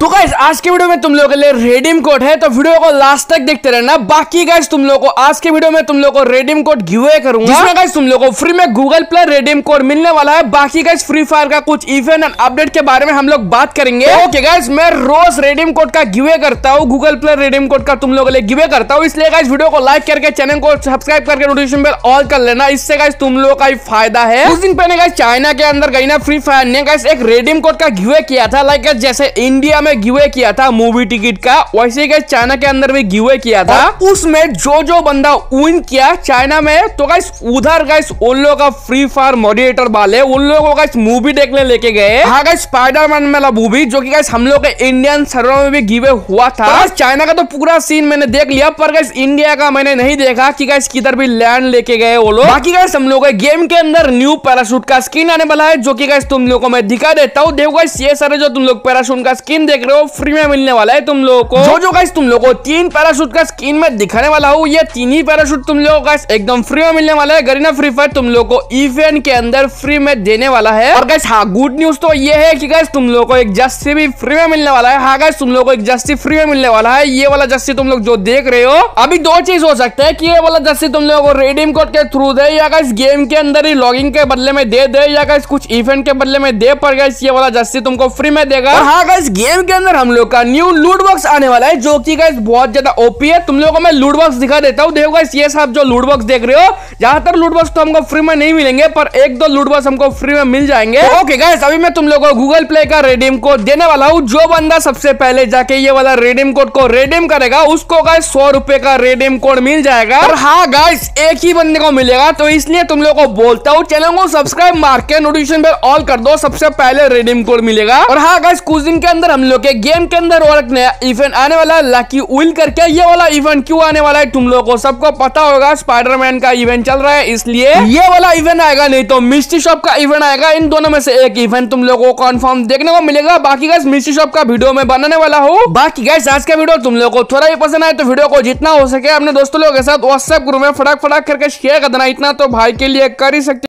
तो गाइस आज के वीडियो में तुम लोगों के लिए रेडीम कोड है तो वीडियो को लास्ट तक देखते रहना। बाकी गाइस तुम लोगों को आज के वीडियो में तुम लोगों को रेडीम कोड गिवे करूँगा। जिसमें गाइस तुम लोगों को फ्री में गूगल प्ले रेडीम कोड मिलने वाला है। बाकी गाइस फ्री फायर का कुछ इवेंट एंड अपडेट के बारे में हम लोग बात करेंगे। ओके गाइस मैं रोज रेडीम कोड का गिवे करता हूँ। गूगल प्ले रेडीम कोड का तुम लोगों के लिए गिवे करता हूँ। इसलिए गाइस वीडियो को लाइक करके चैनल को सब्सक्राइब करके नोटिफिकेशन बेल ऑल कर लेना। इससे गाइस तुम लोगों का ही फ़ायदा है। कुछ दिन पहले गाइस चाइना के अंदर गई ना फ्री फायर ने गाइस एक रेडीम कोड का गिवे किया था। लाइक जैसे इंडिया में गिवे किया था मूवी टिकट का। वैसे ही चाइना के अंदर भी गिवे किया था? उसमें जो जो बंदा विन किया चाइना में तो गाइस उधर गाइस उन लोगों का फ्री फायर मॉडिएटर वाले उन लोगों को मूवी देखने लेके गए। हाँ गाइस स्पाइडरमैन वाला मूवी जो कि गाइस हम लोग के इंडियन सर्वर में भी गिवे हुआ था। चाइना का तो पूरा सीन मैंने देख लिया पर गाइस इंडिया का मैंने नहीं देखा कि गाइस किधर भी लैंड लेके गए वो लोग। बाकी गाइस हम लोग गेम के अंदर न्यू पैराशूट का स्किन आने वाला है जो कि गाइस तुम लोगों को मैं दिखा देता हूँ। देखो गाइस ये सारे जो तुम लोग पैराशूट का स्किन देख रहे हो फ्री में मिलने वाला है तुम लोगों को। जो जो गाइस तुम लोगों को तीन पैराशूट का स्किन में दिखाने वाला हूँ ये तीन ही पैराशूट तुम लोगों को एकदम फ्री में मिलने वाला है। गरीना फ्री फायर तुम लोगों को इवेंट के अंदर फ्री में देने वाला है। और गाइस हाँ गुड न्यूज़ तो ये है कि गाइस तुम लोगों को एक जस्सी भी फ्री में मिलने वाला है। हाँ गाइस तुम लोगों को एक जस्सी फ्री में मिलने वाला है। ये वाला जस्सी तुम लोग जो देख रहे हो अभी दो चीज़ हो सकता है कि ये वाला जस्सी तुम लोगों को रेडीम कोड के थ्रू दे या गाइस गेम के अंदर ही लॉगिंग के बदले में दे दे या गाइस कुछ इवेंट के बदले में दे पर गाइस ये वाला जस्सी तुमको फ्री में देगा। हाँ गाइस गेम के अंदर हम लोग का न्यू लूट बॉक्स आने वाला है, जो कि गाइस बहुत ज़्यादा ओपी है, तुम लोगों को मैं लूट बॉक्स दिखा देता हूँ। देखो गाइस ये सब जो लूट बॉक्स देख रहे हो ज़्यादातर लूट बॉक्स तो हमको फ्री में नहीं मिलेंगे, पर एक दो लूट बॉक्स हमको फ्री में मिल जाएँगे। ओके गाइस अभी मैं तुम लोगों को गूगल प्ले का रेडीम कोड देने वाला हूँ। जो बंदा सबसे पहले जाके ये वाला रेडीम कोड को रेडीम करेगा, उसको गाइस सौ रुपए का रेडीम कोड मिल जाएगा। और हाँ गाइस एक ही बंदे को मिलेगा तो इसलिए तुम लोग को बोलता हूँ, चैनल को सब्सक्राइब मार के नोटिफिकेशन बेल ऑल कर दो, सबसे पहले रेडीम कोड मिलेगा। और हाँ गाइस कुछ दिन के अंदर हम लोग के गेम के अंदर और एक नया इवेंट आने वाला है लकी विल करके। ये वाला इवेंट क्यों आने वाला है, तुम लोगों को सबको पता होगा स्पाइडरमैन का इवेंट चल रहा है, इसलिए ये वाला इवेंट आएगा, नहीं तो मिस्टी शॉप का इवेंट आएगा। इन दोनों में से एक इवेंट तुम लोगों को कन्फर्म देखने को मिलेगा। बाकी गैस मिस्टी शॉप का वीडियो में बनाने वाला हूँ। बाकी गैस आज का वीडियो तुम लोग को थोड़ा भी पसंद आए तो वीडियो को जितना हो सके अपने दोस्तों लोगों के साथ व्हाट्सएप ग्रुप में फटाक फटाक करके शेयर कर देना। इतना तो भाई के लिए कर ही सकते